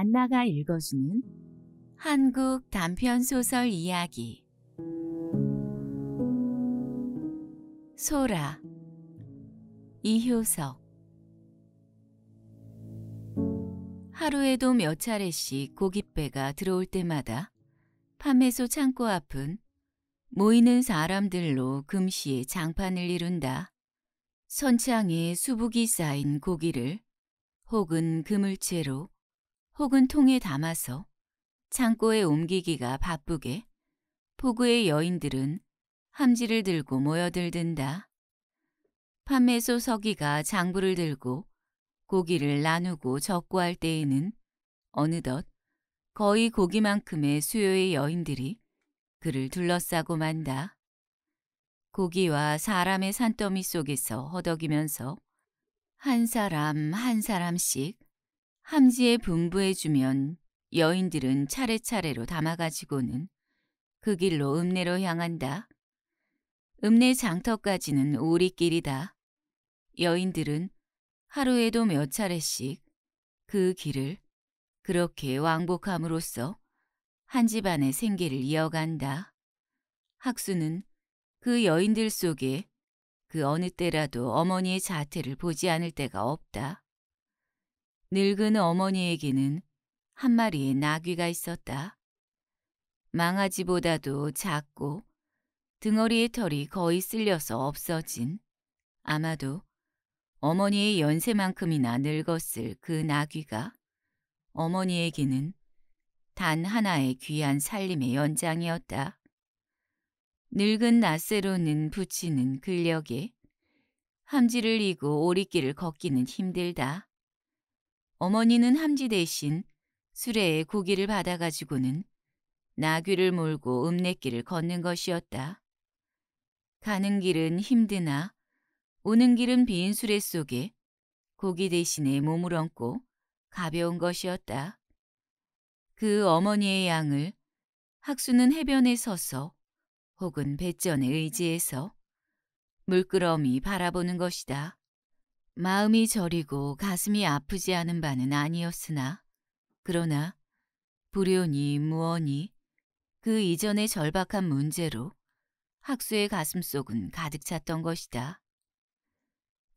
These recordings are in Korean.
안나가 읽어주는 한국 단편소설 이야기. 소라 이효석. 하루에도 몇 차례씩 고깃배가 들어올 때마다 판매소 창고 앞은 모이는 사람들로 금시에 장판을 이룬다. 선창에 수북이 쌓인 고기를 혹은 그물채로 혹은 통에 담아서 창고에 옮기기가 바쁘게 포구의 여인들은 함지를 들고 모여들든다. 판매소 서기가 장부를 들고 고기를 나누고 적고할 때에는 어느덧 거의 고기만큼의 수요의 여인들이 그를 둘러싸고 만다. 고기와 사람의 산더미 속에서 허덕이면서 한 사람 한 사람씩 함지에 분부해주면 여인들은 차례차례로 담아가지고는 그 길로 읍내로 향한다. 읍내 장터까지는 오리길이다. 여인들은 하루에도 몇 차례씩 그 길을 그렇게 왕복함으로써 한 집안의 생계를 이어간다. 학수는 그 여인들 속에 그 어느 때라도 어머니의 자태를 보지 않을 때가 없다. 늙은 어머니에게는 한 마리의 나귀가 있었다. 망아지보다도 작고 등어리의 털이 거의 쓸려서 없어진 아마도 어머니의 연세만큼이나 늙었을 그 나귀가 어머니에게는 단 하나의 귀한 살림의 연장이었다. 늙은 낯새로는 붙이는 근력에 함지를 이고 오리길을 걷기는 힘들다. 어머니는 함지 대신 수레에 고기를 받아가지고는 나귀를 몰고 읍내길을 걷는 것이었다. 가는 길은 힘드나 오는 길은 빈 수레 속에 고기 대신에 몸을 얹고 가벼운 것이었다. 그 어머니의 양을 학수는 해변에 서서 혹은 배전에 의지해서 물끄러미 바라보는 것이다. 마음이 저리고 가슴이 아프지 않은 바는 아니었으나 그러나 불효니 무언이 그 이전의 절박한 문제로 학수의 가슴속은 가득 찼던 것이다.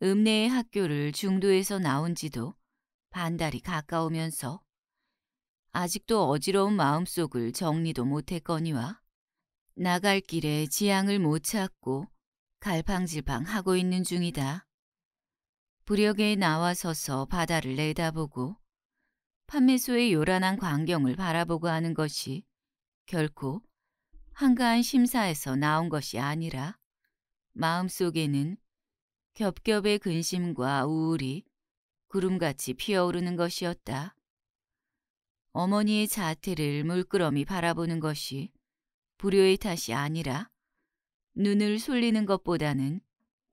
읍내의 학교를 중도에서 나온 지도 반달이 가까우면서 아직도 어지러운 마음속을 정리도 못했거니와 나갈 길에 지향을 못 찾고 갈팡질팡 하고 있는 중이다. 부력에 나와서서 바다를 내다보고 판매소의 요란한 광경을 바라보고 하는 것이 결코 한가한 심사에서 나온 것이 아니라 마음속에는 겹겹의 근심과 우울이 구름같이 피어오르는 것이었다. 어머니의 자태를 물끄러미 바라보는 것이 불효의 탓이 아니라 눈을 솔리는 것보다는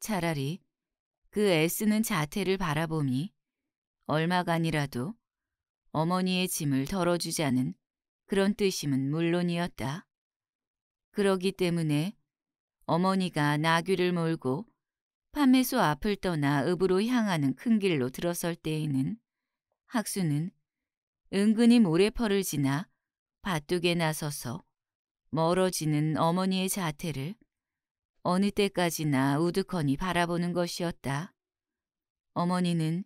차라리 그 애쓰는 자태를 바라보니 얼마간이라도 어머니의 짐을 덜어주자는 그런 뜻임은 물론이었다. 그러기 때문에 어머니가 나귀를 몰고 판매소 앞을 떠나 읍으로 향하는 큰 길로 들어설 때에는 학수는 은근히 모래펄을 지나 밭둑에 나서서 멀어지는 어머니의 자태를 어느 때까지나 우두커니 바라보는 것이었다. 어머니는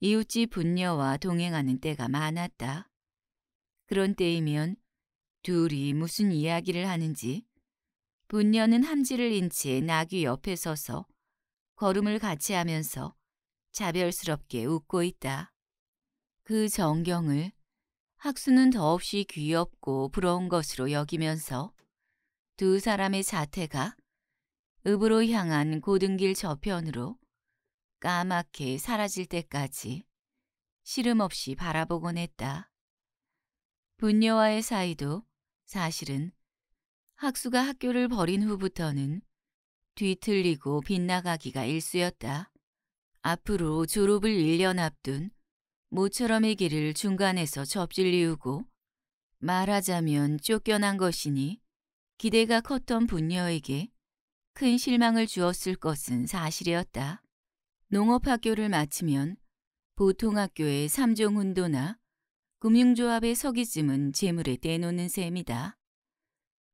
이웃집 분녀와 동행하는 때가 많았다. 그런 때이면 둘이 무슨 이야기를 하는지 분녀는 함지를 인채 나귀 옆에 서서 걸음을 같이 하면서 자별스럽게 웃고 있다. 그 정경을 학수는 더없이 귀엽고 부러운 것으로 여기면서 두 사람의 자태가 읍으로 향한 고등길 저편으로 까맣게 사라질 때까지 시름 없이 바라보곤 했다. 분녀와의 사이도 사실은 학수가 학교를 버린 후부터는 뒤틀리고 빗나가기가 일쑤였다. 앞으로 졸업을 1년 앞둔 모처럼의 길을 중간에서 접질리우고 말하자면 쫓겨난 것이니 기대가 컸던 분녀에게 큰 실망을 주었을 것은 사실이었다. 농업학교를 마치면 보통학교의 삼종훈도나 금융조합의 서기쯤은 재물에 떼놓는 셈이다.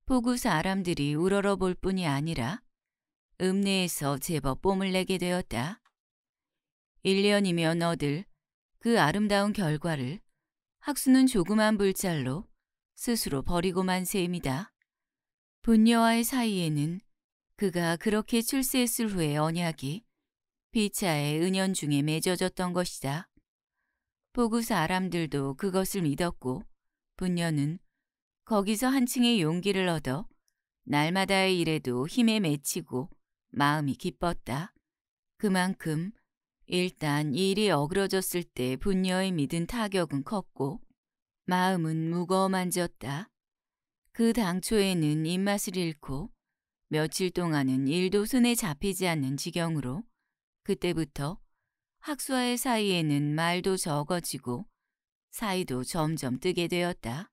포구 사람들이 우러러 볼 뿐이 아니라 읍내에서 제법 뽐을 내게 되었다. 1년이면 얻을 그 아름다운 결과를 학수는 조그만 불잘로 스스로 버리고만 셈이다. 분녀와의 사이에는 그가 그렇게 출세했을 후의 언약이 피차의 은연 중에 맺어졌던 것이다. 보구 사람들도 그것을 믿었고 분녀는 거기서 한층의 용기를 얻어 날마다의 일에도 힘에 맺히고 마음이 기뻤다. 그만큼 일단 일이 어그러졌을 때 분녀의 믿은 타격은 컸고 마음은 무거워만졌다. 그 당초에는 입맛을 잃고 며칠 동안은 일도 손에 잡히지 않는 지경으로 그때부터 학수와의 사이에는 말도 적어지고 사이도 점점 뜨게 되었다.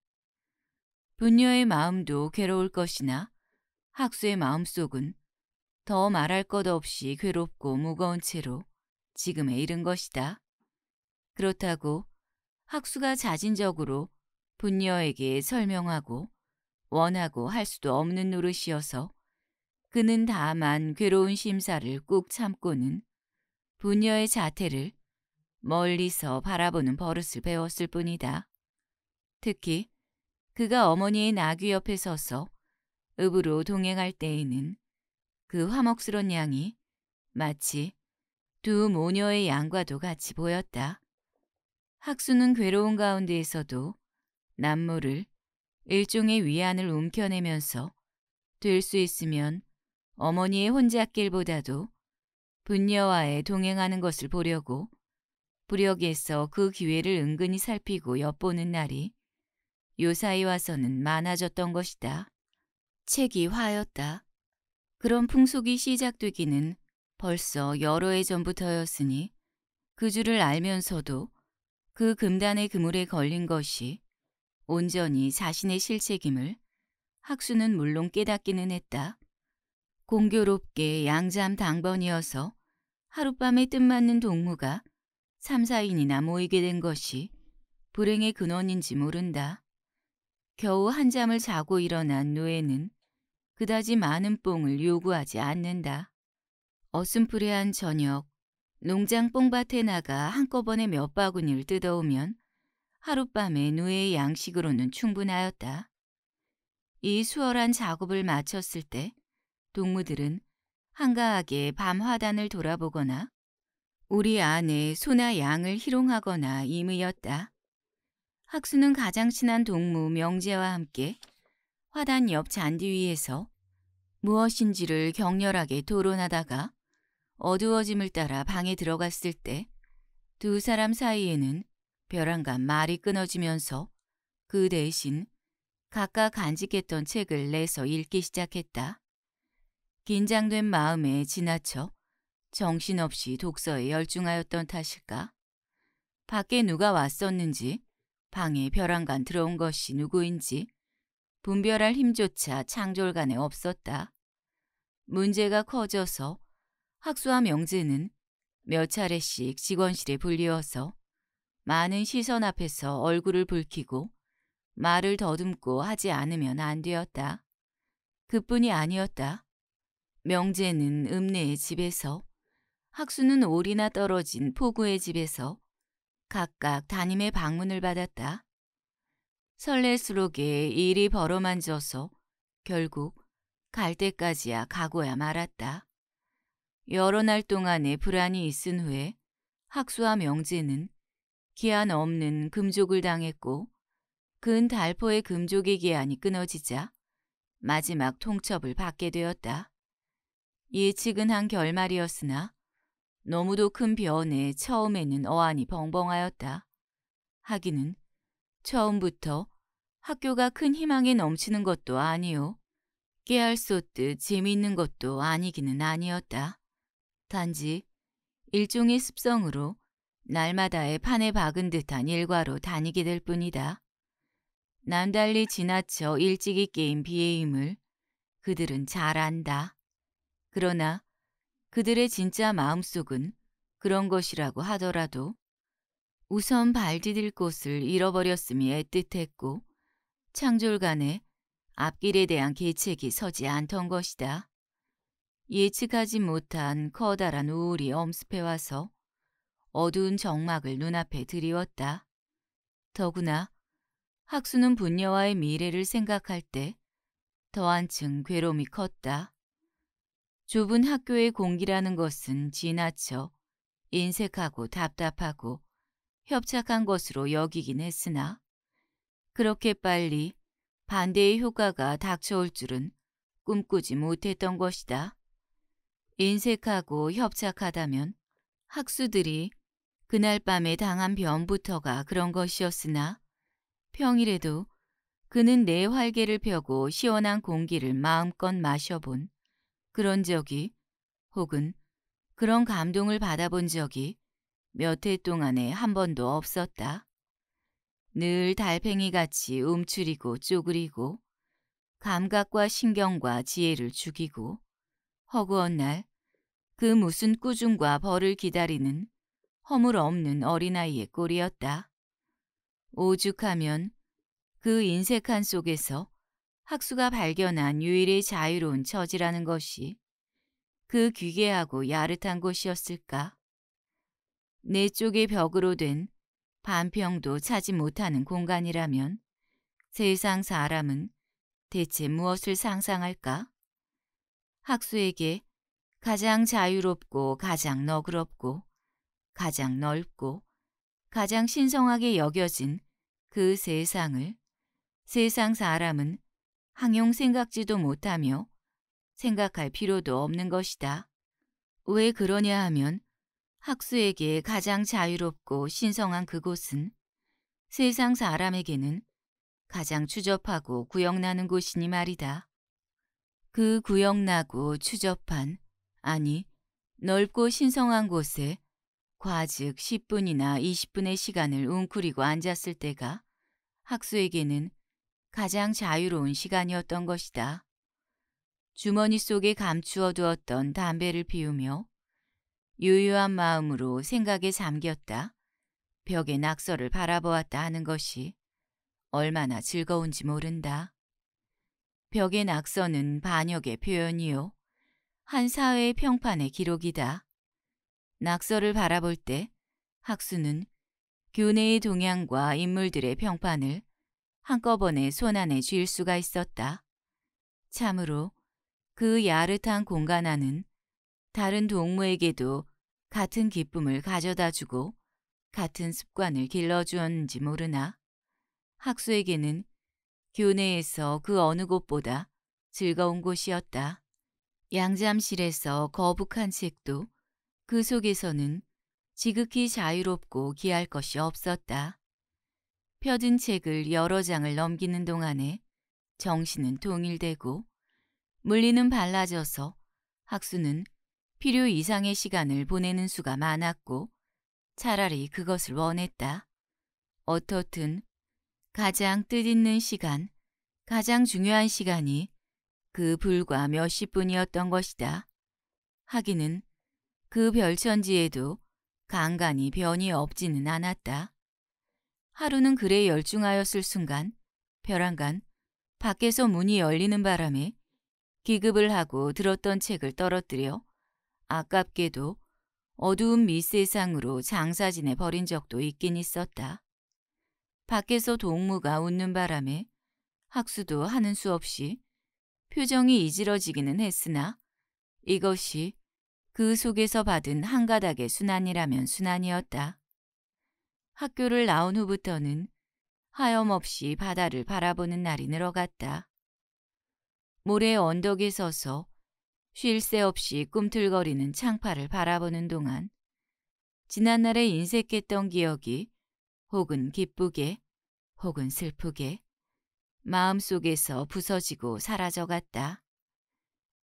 분녀의 마음도 괴로울 것이나 학수의 마음속은 더 말할 것 없이 괴롭고 무거운 채로 지금에 이른 것이다. 그렇다고 학수가 자진적으로 분녀에게 설명하고 원하고 할 수도 없는 노릇이어서 그는 다만 괴로운 심사를 꾹 참고는 부녀의 자태를 멀리서 바라보는 버릇을 배웠을 뿐이다. 특히 그가 어머니의 나귀 옆에 서서 읍으로 동행할 때에는 그 화목스런 양이 마치 두 모녀의 양과도 같이 보였다. 학수는 괴로운 가운데에서도 남모를 일종의 위안을 움켜내면서 될 수 있으면 어머니의 혼잣길보다도 분녀와의 동행하는 것을 보려고 부력에서 그 기회를 은근히 살피고 엿보는 날이 요사이 와서는 많아졌던 것이다. 책이 화였다. 그런 풍속이 시작되기는 벌써 여러 해 전부터였으니 그 줄을 알면서도 그 금단의 그물에 걸린 것이 온전히 자신의 실책임을 학수는 물론 깨닫기는 했다. 공교롭게 양잠 당번이어서 하룻밤에 뜻맞는 동무가 3, 4인이나 모이게 된 것이 불행의 근원인지 모른다. 겨우 한 잠을 자고 일어난 노예는 그다지 많은 뽕을 요구하지 않는다. 어슴푸레한 저녁, 농장 뽕밭에 나가 한꺼번에 몇 바구니를 뜯어오면 하룻밤에 노예의 양식으로는 충분하였다. 이 수월한 작업을 마쳤을 때 동무들은 한가하게 밤 화단을 돌아보거나 우리 아내 소나 양을 희롱하거나 임의였다. 학수는 가장 친한 동무 명재와 함께 화단 옆 잔디 위에서 무엇인지를 격렬하게 토론하다가 어두워짐을 따라 방에 들어갔을 때 두 사람 사이에는 벼랑간 말이 끊어지면서 그 대신 각각 간직했던 책을 내서 읽기 시작했다. 긴장된 마음에 지나쳐 정신없이 독서에 열중하였던 탓일까? 밖에 누가 왔었는지, 방에 벼랑간 들어온 것이 누구인지 분별할 힘조차 창졸간에 없었다. 문제가 커져서 학수와 명재는 몇 차례씩 직원실에 불리어서 많은 시선 앞에서 얼굴을 붉히고 말을 더듬고 하지 않으면 안 되었다. 그뿐이 아니었다. 명재는 읍내의 집에서 학수는 올이나 떨어진 포구의 집에서 각각 담임의 방문을 받았다. 설레수록에 일이 벌어만져서 결국 갈 때까지야 가고야 말았다. 여러 날 동안의 불안이 있은 후에 학수와 명재는 기한 없는 금족을 당했고 근 달포의 금족의 기한이 끊어지자 마지막 통첩을 받게 되었다. 예측은 한 결말이었으나 너무도 큰 변에 처음에는 어안이 벙벙하였다. 하기는 처음부터 학교가 큰 희망에 넘치는 것도 아니요. 깨알 쏟듯 재미있는 것도 아니기는 아니었다. 단지 일종의 습성으로 날마다의 판에 박은 듯한 일과로 다니게 될 뿐이다. 남달리 지나쳐 일찍이 게임 비애임을 그들은 잘 안다. 그러나 그들의 진짜 마음속은 그런 것이라고 하더라도 우선 발 디딜 곳을 잃어버렸음이 애틋했고 창졸간에 앞길에 대한 계책이 서지 않던 것이다. 예측하지 못한 커다란 우울이 엄습해와서 어두운 정막을 눈앞에 드리웠다. 더구나 학수는 분녀와의 미래를 생각할 때 더 한층 괴로움이 컸다. 좁은 학교의 공기라는 것은 지나쳐 인색하고 답답하고 협착한 것으로 여기긴 했으나 그렇게 빨리 반대의 효과가 닥쳐올 줄은 꿈꾸지 못했던 것이다. 인색하고 협착하다면 학수들이 그날 밤에 당한 변부터가 그런 것이었으나 평일에도 그는 내 활개를 펴고 시원한 공기를 마음껏 마셔본 그런 적이 혹은 그런 감동을 받아본 적이 몇 해 동안에 한 번도 없었다. 늘 달팽이같이 움츠리고 쪼그리고 감각과 신경과 지혜를 죽이고 허구한 날 그 무슨 꾸중과 벌을 기다리는 허물 없는 어린아이의 꼴이었다. 오죽하면 그 인색한 속에서 학수가 발견한 유일의 자유로운 처지라는 것이 그 귀괴하고 야릇한 곳이었을까? 내 쪽의 벽으로 된 반평도 차지 못하는 공간이라면 세상 사람은 대체 무엇을 상상할까? 학수에게 가장 자유롭고 가장 너그럽고 가장 넓고 가장 신성하게 여겨진 그 세상을 세상 사람은 항용 생각지도 못하며 생각할 필요도 없는 것이다. 왜 그러냐 하면 학수에게 가장 자유롭고 신성한 그곳은 세상 사람에게는 가장 추접하고 구역나는 곳이니 말이다. 그 구역나고 추접한, 아니, 넓고 신성한 곳에 과즉 10분이나 20분의 시간을 웅크리고 앉았을 때가 학수에게는 가장 자유로운 시간이었던 것이다. 주머니 속에 감추어 두었던 담배를 피우며 유유한 마음으로 생각에 잠겼다. 벽에 낙서를 바라보았다 하는 것이 얼마나 즐거운지 모른다. 벽의 낙서는 반역의 표현이요. 한 사회의 평판의 기록이다. 낙서를 바라볼 때 학수는 교내의 동향과 인물들의 평판을 한꺼번에 손안에 쥘 수가 있었다. 참으로 그 야릇한 공간 안은 다른 동무에게도 같은 기쁨을 가져다 주고 같은 습관을 길러주었는지 모르나 학수에게는 교내에서 그 어느 곳보다 즐거운 곳이었다. 양잠실에서 거북한 책도 그 속에서는 지극히 자유롭고 기할 것이 없었다. 펴든 책을 여러 장을 넘기는 동안에 정신은 통일되고 물리는 발라져서 학수는 필요 이상의 시간을 보내는 수가 많았고 차라리 그것을 원했다. 어떻든 가장 뜻있는 시간, 가장 중요한 시간이 그 불과 몇십 분이었던 것이다. 하기는 그 별천지에도 간간히 변이 없지는 않았다. 하루는 그래 열중하였을 순간 벼랑간 밖에서 문이 열리는 바람에 기급을 하고 들었던 책을 떨어뜨려 아깝게도 어두운 밑세상으로 장사진에 버린 적도 있긴 있었다. 밖에서 동무가 웃는 바람에 학수도 하는 수 없이 표정이 이지러지기는 했으나 이것이 그 속에서 받은 한 가닥의 순환이라면 순환이었다. 학교를 나온 후부터는 하염없이 바다를 바라보는 날이 늘어갔다. 모래 언덕에 서서 쉴 새 없이 꿈틀거리는 창파를 바라보는 동안 지난날에 인색했던 기억이 혹은 기쁘게 혹은 슬프게 마음속에서 부서지고 사라져갔다.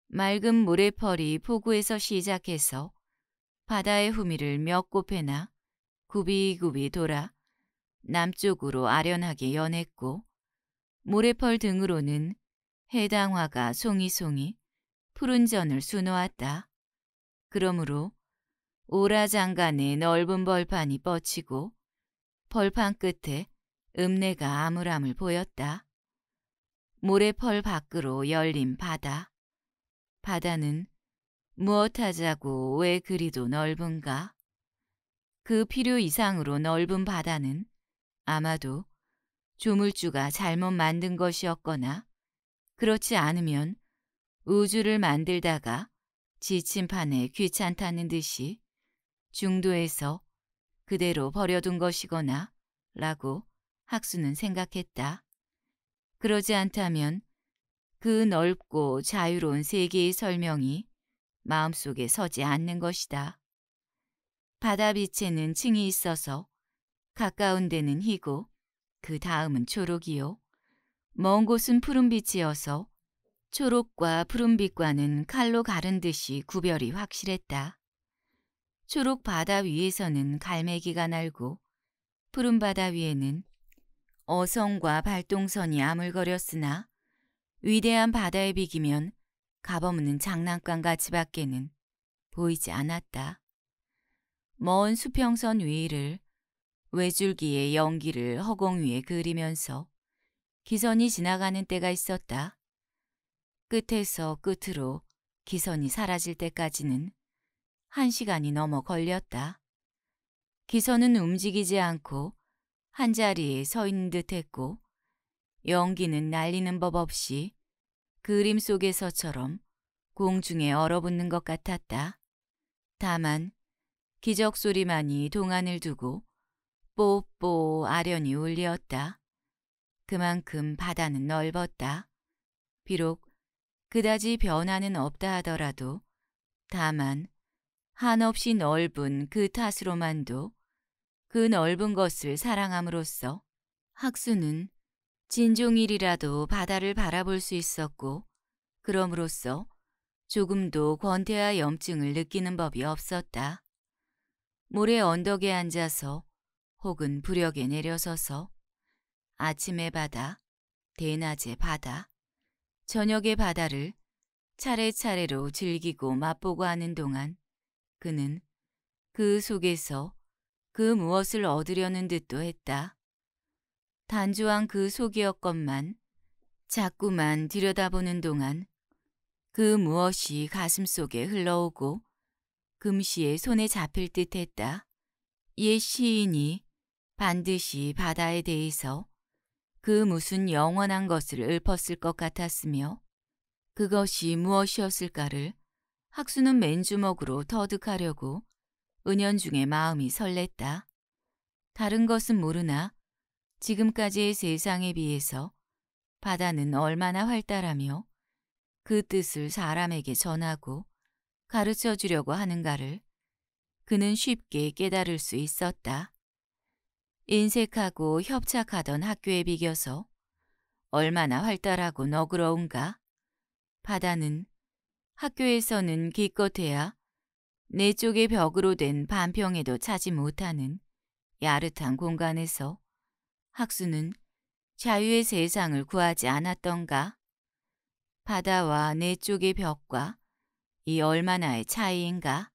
맑은 모래펄이 포구에서 시작해서 바다의 후미를 몇 곱해나 굽이굽이 돌아 남쪽으로 아련하게 연했고 모래펄 등으로는 해당화가 송이송이 푸른 전을 수놓았다. 그러므로 오라장간의 넓은 벌판이 뻗치고 벌판 끝에 읍내가 아물아물 보였다. 모래펄 밖으로 열린 바다. 바다는 무엇 하자고 왜 그리도 넓은가? 그 필요 이상으로 넓은 바다는 아마도 조물주가 잘못 만든 것이었거나 그렇지 않으면 우주를 만들다가 지친 판에 귀찮다는 듯이 중도에서 그대로 버려둔 것이거나 라고 학수는 생각했다. 그러지 않다면 그 넓고 자유로운 세계의 설명이 마음속에 서지 않는 것이다. 바다 빛에는 층이 있어서 가까운 데는 희고 그 다음은 초록이요. 먼 곳은 푸른 빛이어서 초록과 푸른빛과는 칼로 가른 듯이 구별이 확실했다. 초록 바다 위에서는 갈매기가 날고 푸른 바다 위에는 어성과 발동선이 아물거렸으나 위대한 바다에 비기면 가버무는 장난감 같이 밖에는 보이지 않았다. 먼 수평선 위를 외줄기의 연기를 허공 위에 그리면서 기선이 지나가는 때가 있었다. 끝에서 끝으로 기선이 사라질 때까지는 한 시간이 넘어 걸렸다. 기선은 움직이지 않고 한 자리에 서 있는 듯 했고 연기는 날리는 법 없이 그림 속에서처럼 공중에 얼어붙는 것 같았다. 다만 기적 소리만이 동안을 두고 뽀뽀 아련히 울렸다. 그만큼 바다는 넓었다. 비록 그다지 변화는 없다 하더라도 다만 한없이 넓은 그 탓으로만도 그 넓은 것을 사랑함으로써 학수는 진종일이라도 바다를 바라볼 수 있었고 그럼으로써 조금도 권태와 염증을 느끼는 법이 없었다. 모래 언덕에 앉아서 혹은 부력에 내려서서 아침의 바다, 대낮의 바다, 저녁의 바다를 차례차례로 즐기고 맛보고 하는 동안 그는 그 속에서 그 무엇을 얻으려는 듯도 했다. 단조한 그 속이었건만 자꾸만 들여다보는 동안 그 무엇이 가슴 속에 흘러오고 금시에 손에 잡힐 듯 했다. 옛 시인이 반드시 바다에 대해서 그 무슨 영원한 것을 읊었을 것 같았으며 그것이 무엇이었을까를 학수는 맨주먹으로 터득하려고 은연중에 마음이 설렜다. 다른 것은 모르나 지금까지의 세상에 비해서 바다는 얼마나 활달하며 그 뜻을 사람에게 전하고 가르쳐 주려고 하는가를 그는 쉽게 깨달을 수 있었다. 인색하고 협착하던 학교에 비겨서 얼마나 활달하고 너그러운가. 바다는 학교에서는 기껏해야 내 쪽의 벽으로 된 반평에도 차지 못하는 야릇한 공간에서 학수는 자유의 세상을 구하지 않았던가? 바다와 내 쪽의 벽과 이 얼마나의 차이인가?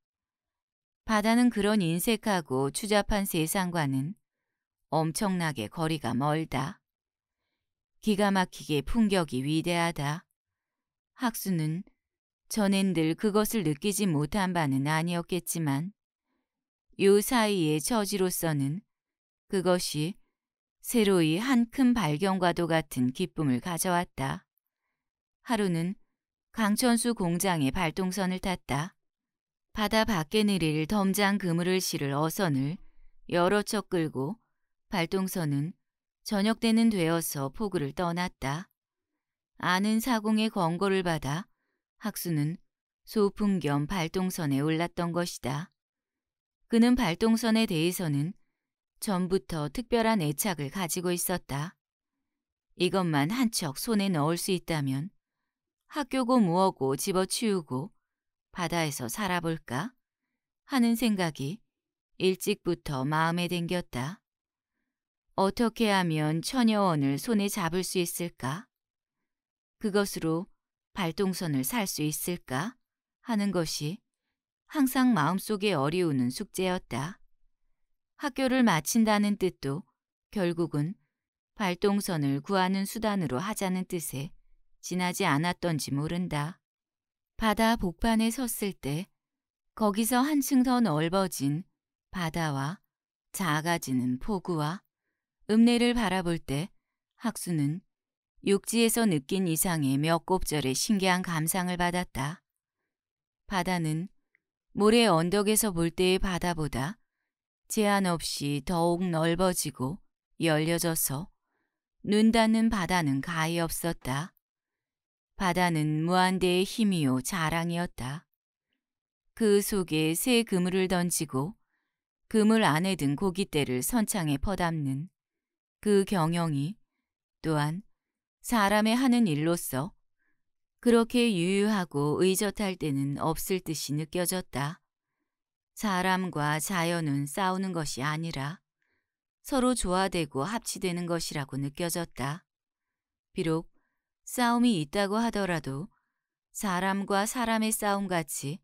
바다는 그런 인색하고 추잡한 세상과는 엄청나게 거리가 멀다. 기가 막히게 풍격이 위대하다. 학수는 전엔들 그것을 느끼지 못한 바는 아니었겠지만 요 사이의 처지로서는 그것이 새로이 한 큰 발견과도 같은 기쁨을 가져왔다. 하루는 강천수 공장의 발동선을 탔다. 바다 밖에 내릴 덤장 그물을 실을 어선을 여러 척 끌고 발동선은 저녁 때는 되어서 포구를 떠났다. 아는 사공의 권고를 받아 학수는 소풍 겸 발동선에 올랐던 것이다. 그는 발동선에 대해서는 전부터 특별한 애착을 가지고 있었다. 이것만 한척 손에 넣을 수 있다면 학교고 무엇고 집어치우고 바다에서 살아볼까 하는 생각이 일찍부터 마음에 댕겼다. 어떻게 하면 처녀원을 손에 잡을 수 있을까? 그것으로 발동선을 살 수 있을까? 하는 것이 항상 마음속에 어리우는 숙제였다. 학교를 마친다는 뜻도 결국은 발동선을 구하는 수단으로 하자는 뜻에 지나지 않았던지 모른다. 바다 복판에 섰을 때 거기서 한층 더 넓어진 바다와 작아지는 포구와 읍내를 바라볼 때 학수는 육지에서 느낀 이상의 몇 곱절의 신기한 감상을 받았다. 바다는 모래 언덕에서 볼 때의 바다보다 제한 없이 더욱 넓어지고 열려져서 눈 닿는 바다는 가히 없었다. 바다는 무한대의 힘이요 자랑이었다. 그 속에 새 그물을 던지고 그물 안에 든 고깃대를 선창에 퍼담는 그 경영이 또한 사람의 하는 일로서 그렇게 유유하고 의젓할 때는 없을 듯이 느껴졌다. 사람과 자연은 싸우는 것이 아니라 서로 조화되고 합치되는 것이라고 느껴졌다. 비록 싸움이 있다고 하더라도 사람과 사람의 싸움 같이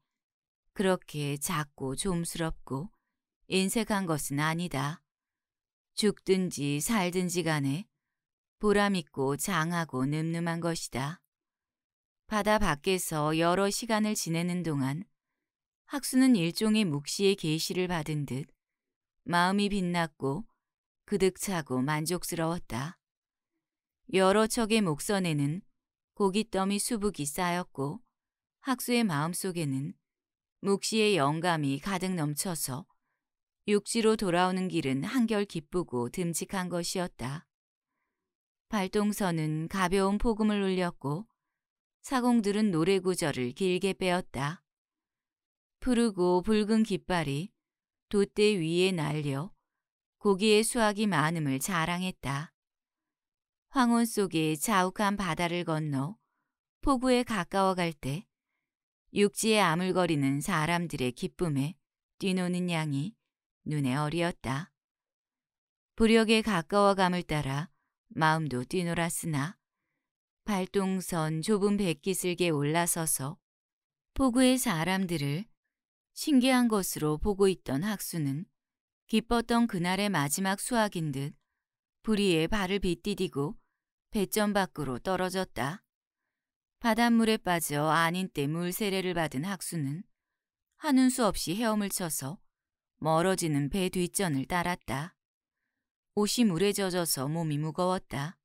그렇게 작고 좀스럽고 인색한 것은 아니다. 죽든지 살든지 간에 보람있고 장하고 늠름한 것이다. 바다 밖에서 여러 시간을 지내는 동안 학수는 일종의 묵시의 계시를 받은 듯 마음이 빛났고 그득차고 만족스러웠다. 여러 척의 목선에는 고깃더미 수북이 쌓였고 학수의 마음속에는 묵시의 영감이 가득 넘쳐서 육지로 돌아오는 길은 한결 기쁘고 듬직한 것이었다. 발동선은 가벼운 폭음을 울렸고 사공들은 노래 구절을 길게 빼었다. 푸르고 붉은 깃발이 돛대 위에 날려 고기의 수확이 많음을 자랑했다. 황혼 속에 자욱한 바다를 건너 포구에 가까워 갈 때 육지에 아물거리는 사람들의 기쁨에 뛰노는 양이 눈에 어리었다. 부력에 가까워감을 따라 마음도 뛰놀았으나 발동선 좁은 백기슬게 올라서서 포구의 사람들을 신기한 것으로 보고 있던 학수는 기뻤던 그날의 마지막 수학인 듯 불의에 발을 빗디디고 배점 밖으로 떨어졌다. 바닷물에 빠져 아닌 때 물세례를 받은 학수는 하는 수 없이 헤엄을 쳐서 멀어지는 배 뒷전을 따랐다. 옷이 물에 젖어서 몸이 무거웠다.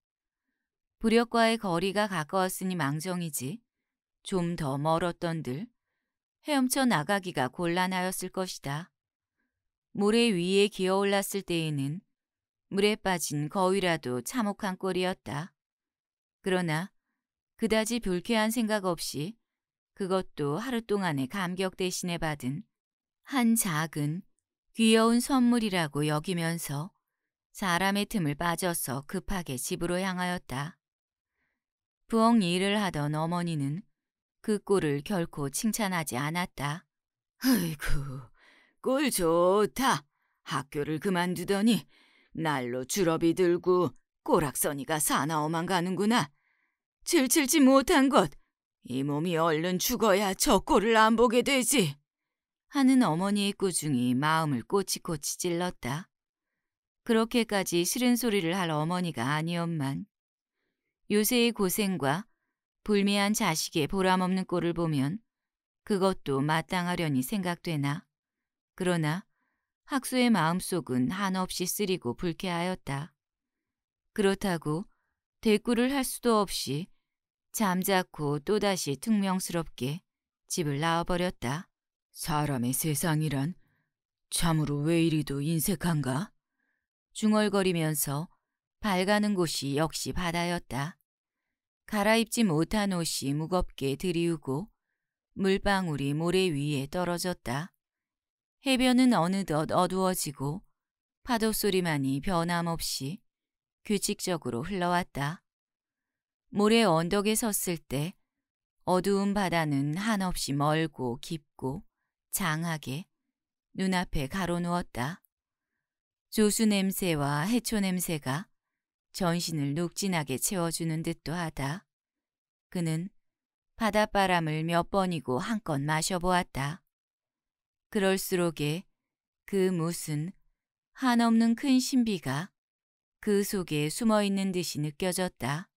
부력과의 거리가 가까웠으니 망정이지 좀 더 멀었던들 헤엄쳐 나가기가 곤란하였을 것이다. 모래 위에 기어올랐을 때에는 물에 빠진 거위라도 참혹한 꼴이었다. 그러나 그다지 불쾌한 생각 없이 그것도 하루 동안의 감격 대신에 받은 한 작은 귀여운 선물이라고 여기면서 사람의 틈을 빠져서 급하게 집으로 향하였다. 부엌 일을 하던 어머니는 그 꼴을 결코 칭찬하지 않았다. 아이고, 꼴 좋다. 학교를 그만두더니 날로 주럽이 들고 꼬락서니가 사나워만 가는구나. 질칠지 못한 것. 이 몸이 얼른 죽어야 저 꼴을 안 보게 되지. 하는 어머니의 꾸중이 마음을 꼬치꼬치 찔렀다. 그렇게까지 싫은 소리를 할 어머니가 아니었만 요새의 고생과 불미한 자식의 보람없는 꼴을 보면 그것도 마땅하려니 생각되나 그러나 학수의 마음속은 한없이 쓰리고 불쾌하였다. 그렇다고 대꾸를 할 수도 없이 잠자코 또다시 퉁명스럽게 집을 나와버렸다. 사람의 세상이란 참으로 왜 이리도 인색한가? 중얼거리면서 발가는 곳이 역시 바다였다. 갈아입지 못한 옷이 무겁게 들이우고 물방울이 모래 위에 떨어졌다. 해변은 어느덧 어두워지고 파도 소리만이 변함없이 규칙적으로 흘러왔다. 모래 언덕에 섰을 때 어두운 바다는 한없이 멀고 깊고 장하게 눈앞에 가로누웠다. 조수 냄새와 해초 냄새가 전신을 녹진하게 채워주는 듯도 하다. 그는 바닷바람을 몇 번이고 한껏 마셔보았다. 그럴수록에 그 무슨 한없는 큰 신비가 그 속에 숨어 있는 듯이 느껴졌다.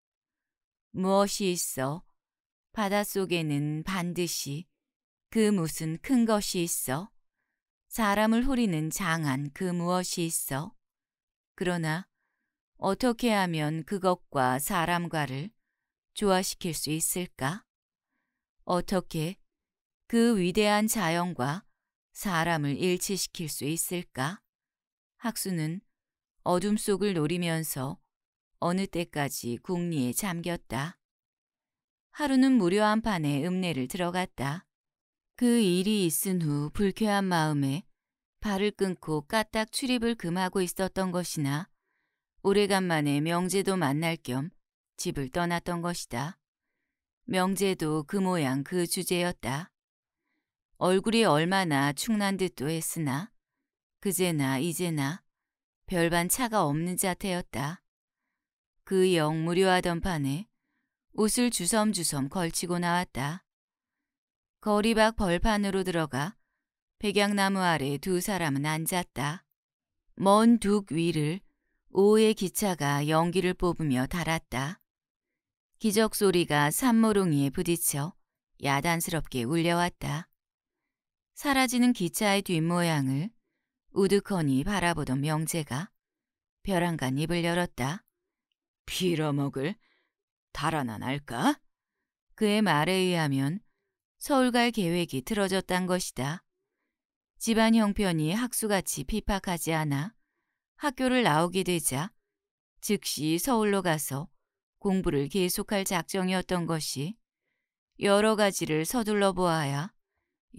무엇이 있어? 바닷속에는 반드시 그 무슨 큰 것이 있어? 사람을 후리는 장한 그 무엇이 있어? 그러나 어떻게 하면 그것과 사람과를 조화시킬 수 있을까? 어떻게 그 위대한 자연과 사람을 일치시킬 수 있을까? 학수는 어둠 속을 노리면서 어느 때까지 궁리에 잠겼다. 하루는 무료 한 판에 읍내를 들어갔다. 그 일이 있은 후 불쾌한 마음에 발을 끊고 까딱 출입을 금하고 있었던 것이나 오래간만에 명제도 만날 겸 집을 떠났던 것이다. 명제도 그 모양 그 주제였다. 얼굴이 얼마나 충난 듯도 했으나 그제나 이제나 별반 차가 없는 자태였다. 그 영 무료하던 판에 옷을 주섬주섬 걸치고 나왔다. 거리 밖 벌판으로 들어가 백양나무 아래 두 사람은 앉았다. 먼 둑 위를 오후의 기차가 연기를 뽑으며 달았다. 기적 소리가 산모롱이에 부딪혀 야단스럽게 울려왔다. 사라지는 기차의 뒷모양을 우드커니 바라보던 명재가 벼랑간 입을 열었다. 빌어먹을 달아나 날까? 그의 말에 의하면 서울 갈 계획이 틀어졌단 것이다. 집안 형편이 학수같이 핍박하지 않아 학교를 나오게 되자 즉시 서울로 가서 공부를 계속할 작정이었던 것이 여러 가지를 서둘러 보아야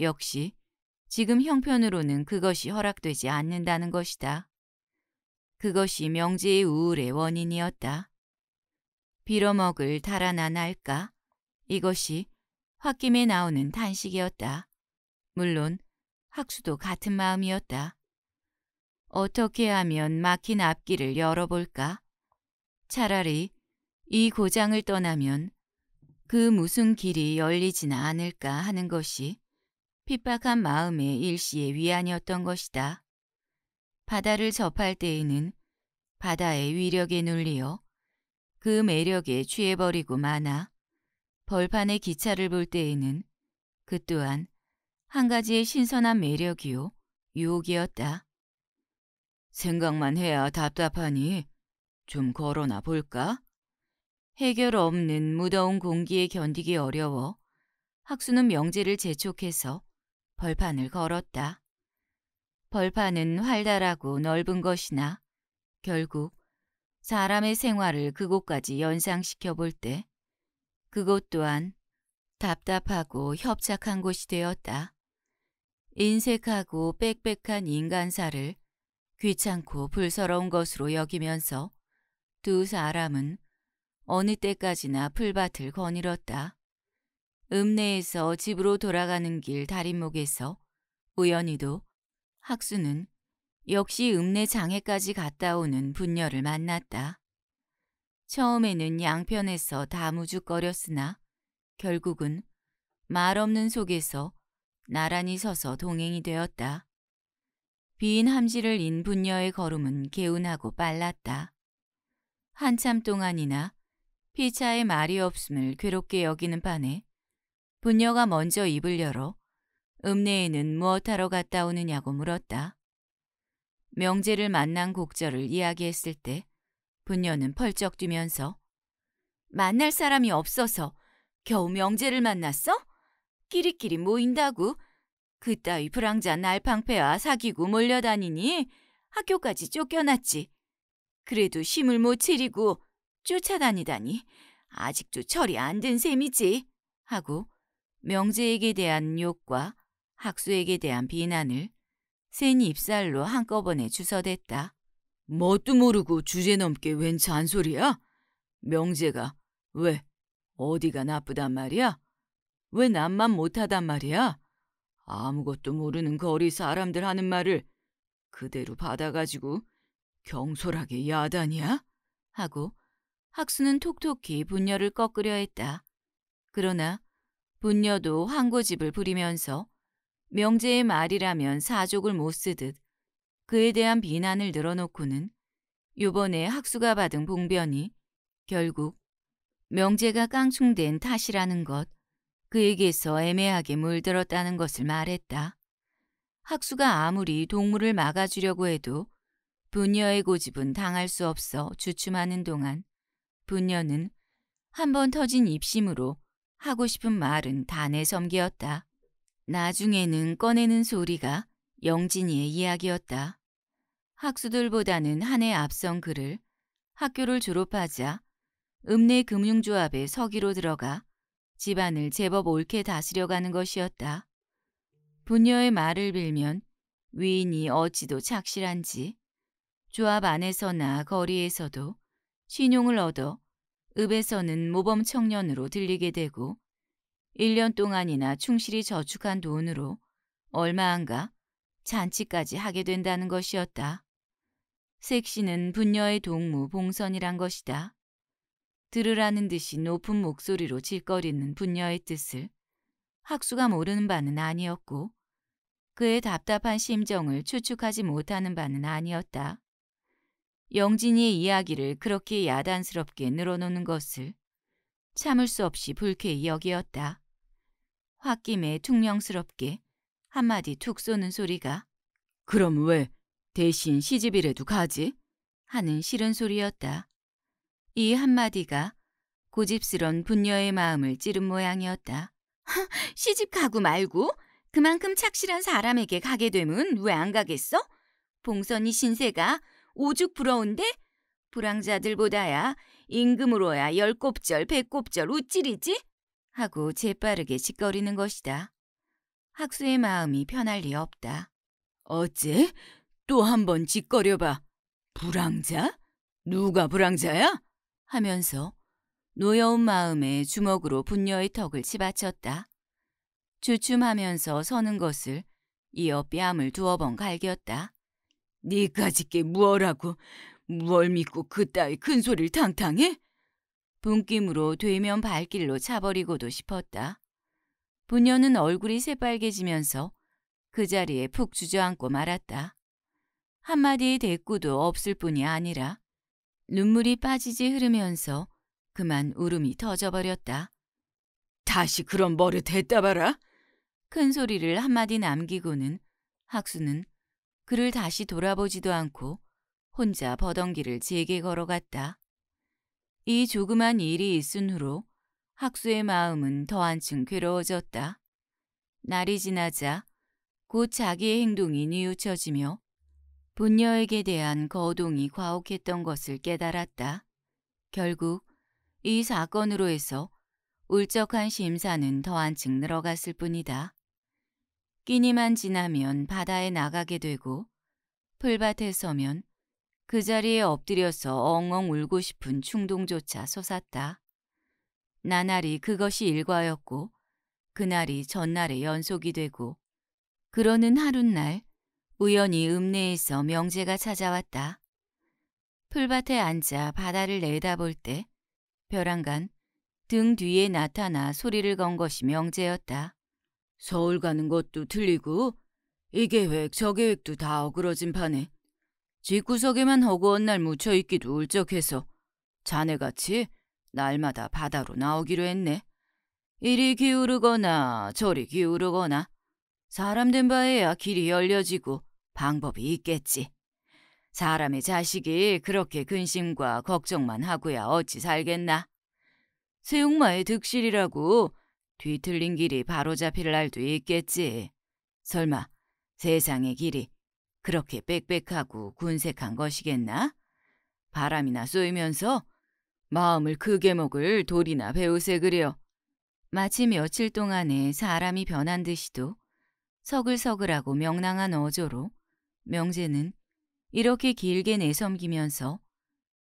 역시 지금 형편으로는 그것이 허락되지 않는다는 것이다. 그것이 명제의 우울의 원인이었다. 빌어먹을 달아나 날까? 이것이 홧김에 나오는 탄식이었다. 물론 학수도 같은 마음이었다. 어떻게 하면 막힌 앞길을 열어볼까? 차라리 이 고장을 떠나면 그 무슨 길이 열리지나 않을까 하는 것이 핍박한 마음의 일시의 위안이었던 것이다. 바다를 접할 때에는 바다의 위력에 눌리어 그 매력에 취해버리고 마나 벌판의 기차를 볼 때에는 그 또한 한 가지의 신선한 매력이요 유혹이었다. 생각만 해야 답답하니 좀 걸어나 볼까? 해결 없는 무더운 공기에 견디기 어려워 학수는 명제를 재촉해서 벌판을 걸었다. 벌판은 활달하고 넓은 것이나 결국 사람의 생활을 그곳까지 연상시켜 볼 때 그곳 또한 답답하고 협착한 곳이 되었다. 인색하고 빽빽한 인간사를 귀찮고 불서러운 것으로 여기면서 두 사람은 어느 때까지나 풀밭을 거닐었다. 읍내에서 집으로 돌아가는 길 다림목에서 우연히도 학수는 역시 읍내 장에까지 갔다 오는 분녀를 만났다. 처음에는 양편에서 다무죽거렸으나 결국은 말 없는 속에서 나란히 서서 동행이 되었다. 빈 함지를 인 분녀의 걸음은 개운하고 빨랐다. 한참 동안이나 피차의 말이 없음을 괴롭게 여기는 판에 분녀가 먼저 입을 열어 읍내에는 무엇하러 갔다 오느냐고 물었다. 명제를 만난 곡절을 이야기했을 때 분녀는 펄쩍 뛰면서 만날 사람이 없어서 겨우 명제를 만났어? 끼리끼리 모인다고 그따위 불황자 날팡패와 사귀고 몰려다니니 학교까지 쫓겨났지. 그래도 힘을 못 차리고 쫓아다니다니 아직도 철이 안 든 셈이지. 하고 명제에게 대한 욕과 학수에게 대한 비난을 센 입살로 한꺼번에 주서댔다. 뭣도 모르고 주제 넘게 웬 잔소리야? 명제가 왜 어디가 나쁘단 말이야? 왜 남만 못하단 말이야? 아무것도 모르는 거리 사람들 하는 말을 그대로 받아가지고 경솔하게 야단이야? 하고 학수는 톡톡히 분녀를 꺾으려 했다. 그러나 분녀도 황고집을 부리면서 명제의 말이라면 사족을 못 쓰듯 그에 대한 비난을 늘어놓고는 요번에 학수가 받은 봉변이 결국 명제가 깡충된 탓이라는 것, 그에게서 애매하게 물들었다는 것을 말했다. 학수가 아무리 동물을 막아주려고 해도 분녀의 고집은 당할 수 없어 주춤하는 동안 분녀는 한 번 터진 입심으로 하고 싶은 말은 다 내섬기었다. 나중에는 꺼내는 소리가 영진이의 이야기였다. 학수들보다는 한 해 앞선 그를 학교를 졸업하자 읍내 금융조합에 서기로 들어가 집안을 제법 옳게 다스려가는 것이었다. 분녀의 말을 빌면 위인이 어찌도 착실한지 조합 안에서나 거리에서도 신용을 얻어 읍에서는 모범 청년으로 들리게 되고 1년 동안이나 충실히 저축한 돈으로 얼마 안가 잔치까지 하게 된다는 것이었다. 색시는 분녀의 동무 봉선이란 것이다. 들으라는 듯이 높은 목소리로 질거리는 분녀의 뜻을 학수가 모르는 바는 아니었고 그의 답답한 심정을 추측하지 못하는 바는 아니었다. 영진이의 이야기를 그렇게 야단스럽게 늘어놓는 것을 참을 수 없이 불쾌히 여기었다. 홧김에 퉁명스럽게 한마디 툭 쏘는 소리가 그럼 왜 대신 시집이라도 가지? 하는 싫은 소리였다. 이 한마디가 고집스런 분녀의 마음을 찌른 모양이었다. 시집 가고 말고 그만큼 착실한 사람에게 가게 되면 왜 안 가겠어? 봉선이 신세가 오죽 부러운데 불황자들보다야 임금으로야 열 곱절 백 곱절 우찌리지? 하고 재빠르게 짓거리는 것이다. 학수의 마음이 편할 리 없다. 어째? 또 한 번 짓거려봐. 불황자? 누가 불황자야? 하면서 노여운 마음에 주먹으로 분녀의 턱을 치받쳤다. 주춤하면서 서는 것을 이어 뺨을 두어 번 갈겼다. 니까짓게 무엇라고 무얼 믿고 그따위 큰 소리를 탕탕해? 분김으로 되면 발길로 차버리고도 싶었다. 분녀는 얼굴이 새빨개지면서 그 자리에 푹 주저앉고 말았다. 한마디의 대꾸도 없을 뿐이 아니라 눈물이 빠지지 흐르면서 그만 울음이 터져버렸다. 다시 그런 버릇 했다 봐라. 큰 소리를 한마디 남기고는 학수는 그를 다시 돌아보지도 않고 혼자 버덩기를 제게 걸어갔다. 이 조그만 일이 있은 후로 학수의 마음은 더 한층 괴로워졌다. 날이 지나자 곧 자기의 행동이 뉘우쳐지며 분녀에게 대한 거동이 과혹했던 것을 깨달았다. 결국 이 사건으로 해서 울적한 심사는 더 한층 늘어갔을 뿐이다. 끼니만 지나면 바다에 나가게 되고 풀밭에 서면 그 자리에 엎드려서 엉엉 울고 싶은 충동조차 솟았다. 나날이 그것이 일과였고 그날이 전날의 연속이 되고 그러는 하룻날 우연히 읍내에서 명제가 찾아왔다. 풀밭에 앉아 바다를 내다볼 때 벼랑간 등 뒤에 나타나 소리를 건 것이 명제였다. 서울 가는 것도 틀리고 이 계획 저 계획도 다 어그러진 판에 뒷구석에만 허구한 날 묻혀있기도 울적해서 자네같이 날마다 바다로 나오기로 했네. 이리 기울으거나 저리 기울으거나 사람 된 바에야 길이 열려지고 방법이 있겠지. 사람의 자식이 그렇게 근심과 걱정만 하고야 어찌 살겠나. 세웅마의 득실이라고 뒤틀린 길이 바로잡힐 날도 있겠지. 설마 세상의 길이 그렇게 빽빽하고 군색한 것이겠나? 바람이나 쏘이면서 마음을 크게 먹을 돌이나 배우세 그려. 마치 며칠 동안에 사람이 변한 듯이도 서글서글하고 명랑한 어조로 명제는 이렇게 길게 내섬기면서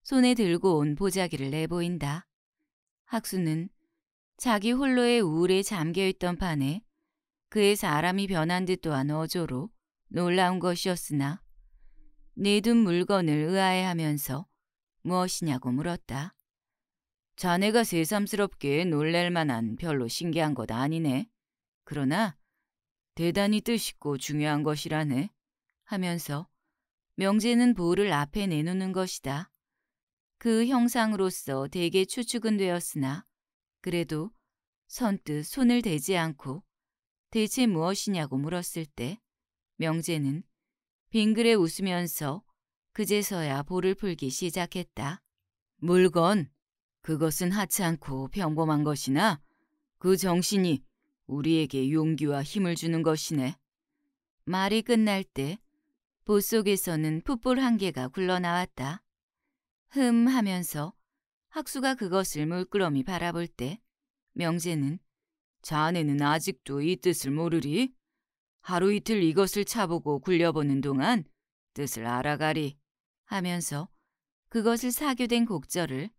손에 들고 온 보자기를 내보인다. 학수는 자기 홀로의 우울에 잠겨있던 판에 그의 사람이 변한 듯 또한 어조로 놀라운 것이었으나 내둔 물건을 의아해하면서 무엇이냐고 물었다. 자네가 새삼스럽게 놀랄 만한 별로 신기한 것 아니네. 그러나 대단히 뜻있고 중요한 것이라네. 하면서 명제는 볼을 앞에 내놓는 것이다. 그 형상으로서 대개 추측은 되었으나 그래도 선뜻 손을 대지 않고 대체 무엇이냐고 물었을 때 명제는 빙그레 웃으면서 그제서야 볼을 풀기 시작했다. 물건, 그것은 하찮고 평범한 것이나 그 정신이 우리에게 용기와 힘을 주는 것이네. 말이 끝날 때 보 속에서는 풋볼 한 개가 굴러나왔다. 흠 하면서 학수가 그것을 물끄러미 바라볼 때 명제는 자네는 아직도 이 뜻을 모르리? 하루 이틀 이것을 차보고 굴려보는 동안 뜻을 알아가리 하면서 그것을 사교된 곡절을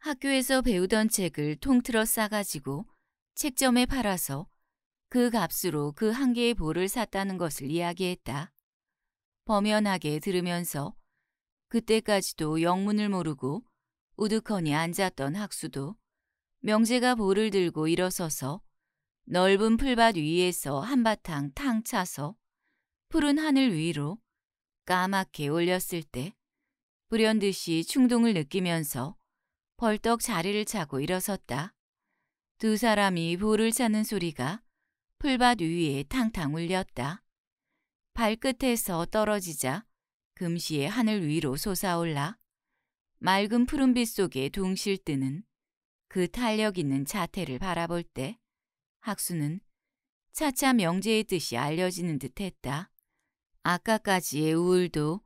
학교에서 배우던 책을 통틀어 싸가지고 책점에 팔아서 그 값으로 그 한 개의 볼을 샀다는 것을 이야기했다. 범연하게 들으면서 그때까지도 영문을 모르고 우두커니 앉았던 학수도 명제가 볼을 들고 일어서서 넓은 풀밭 위에서 한바탕 탕 차서 푸른 하늘 위로 까맣게 올렸을 때 불현듯이 충동을 느끼면서 벌떡 자리를 차고 일어섰다. 두 사람이 볼을 차는 소리가 풀밭 위에 탕탕 울렸다. 발끝에서 떨어지자 금시에 하늘 위로 솟아올라 맑은 푸른빛 속에 둥실 뜨는 그 탄력 있는 자태를 바라볼 때 학수는 차차 명제의 뜻이 알려지는 듯 했다. 아까까지의 우울도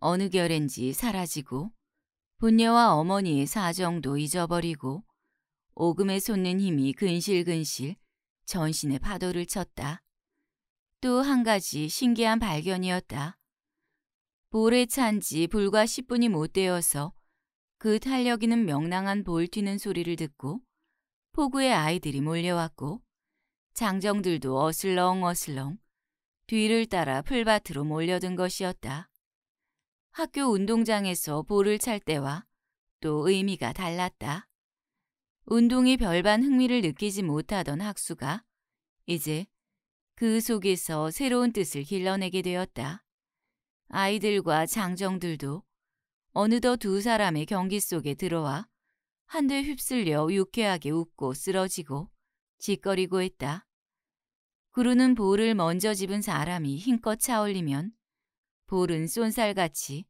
어느 결엔지 사라지고 분녀와 어머니의 사정도 잊어버리고 오금에 솟는 힘이 근실근실 전신의 파도를 쳤다. 또 한 가지 신기한 발견이었다. 볼에 찬 지 불과 10분이 못 되어서 그 탄력 있는 명랑한 볼 튀는 소리를 듣고 포구의 아이들이 몰려왔고 장정들도 어슬렁 어슬렁 뒤를 따라 풀밭으로 몰려든 것이었다. 학교 운동장에서 볼을 찰 때와 또 의미가 달랐다. 운동에 별반 흥미를 느끼지 못하던 학수가 이제 그 속에서 새로운 뜻을 길러내게 되었다. 아이들과 장정들도 어느덧 두 사람의 경기 속에 들어와 한데 휩쓸려 유쾌하게 웃고 쓰러지고 짓거리고 했다. 구르는 볼을 먼저 집은 사람이 힘껏 차올리면 볼은 쏜살같이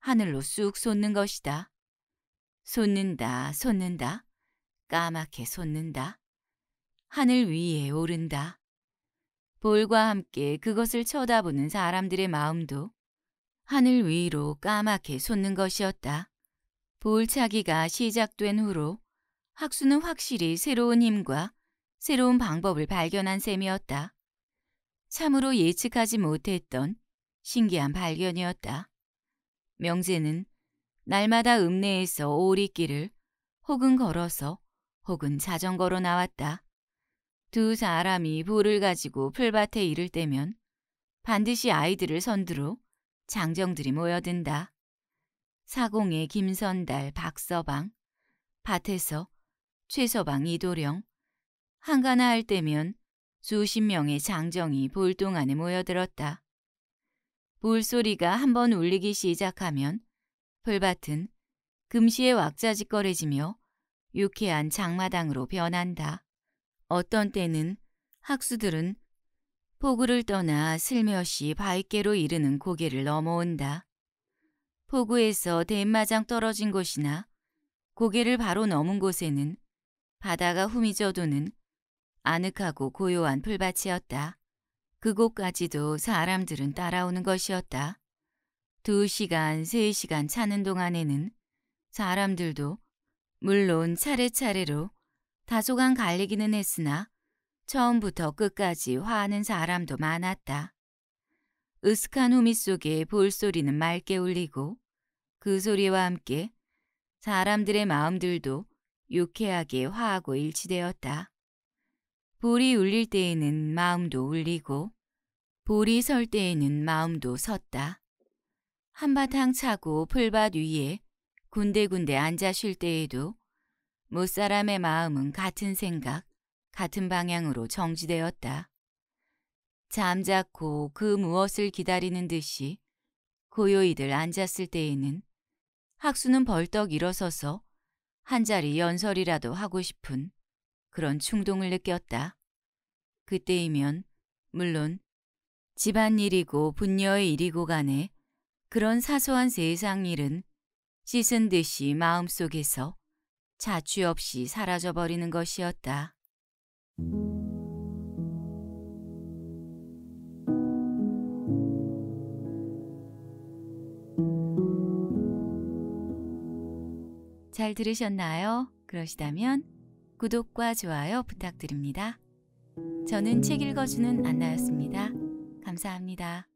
하늘로 쑥 솟는 것이다. 솟는다, 솟는다. 까맣게 솟는다. 하늘 위에 오른다. 볼과 함께 그것을 쳐다보는 사람들의 마음도 하늘 위로 까맣게 솟는 것이었다. 볼차기가 시작된 후로 학수는 확실히 새로운 힘과 새로운 방법을 발견한 셈이었다. 참으로 예측하지 못했던 신기한 발견이었다. 명제는 날마다 읍내에서 오리길을 혹은 걸어서 혹은 자전거로 나왔다. 두 사람이 볼을 가지고 풀밭에 이를 때면 반드시 아이들을 선두로 장정들이 모여든다. 사공의 김선달, 박서방, 밭에서 최서방, 이도령, 한가나 할 때면 수십 명의 장정이 볼동 안에 모여들었다. 볼소리가 한 번 울리기 시작하면 풀밭은 금시에 왁자지껄해지며 유쾌한 장마당으로 변한다. 어떤 때는 학수들은 포구를 떠나 슬며시 바위께로 이르는 고개를 넘어온다. 포구에서 덴마장 떨어진 곳이나 고개를 바로 넘은 곳에는 바다가 후미져 도는 아늑하고 고요한 풀밭이었다. 그곳까지도 사람들은 따라오는 것이었다. 두 시간, 세 시간 차는 동안에는 사람들도 물론 차례차례로 다소간 갈리기는 했으나 처음부터 끝까지 화하는 사람도 많았다. 으슥한 후미 속에 볼소리는 맑게 울리고 그 소리와 함께 사람들의 마음들도 유쾌하게 화하고 일치되었다. 볼이 울릴 때에는 마음도 울리고 볼이 설 때에는 마음도 섰다. 한바탕 차고 풀밭 위에 군데군데 앉아 쉴 때에도 무사람의 마음은 같은 생각, 같은 방향으로 정지되었다. 잠자코 그 무엇을 기다리는 듯이 고요이들 앉았을 때에는 학수는 벌떡 일어서서 한 자리 연설이라도 하고 싶은 그런 충동을 느꼈다. 그때이면 물론 집안일이고 분녀의 일이고 간에 그런 사소한 세상 일은 씻은 듯이 마음속에서 자취 없이 사라져버리는 것이었다. 잘 들으셨나요? 그러시다면 구독과 좋아요 부탁드립니다. 저는 책 읽어주는 안나였습니다. 감사합니다.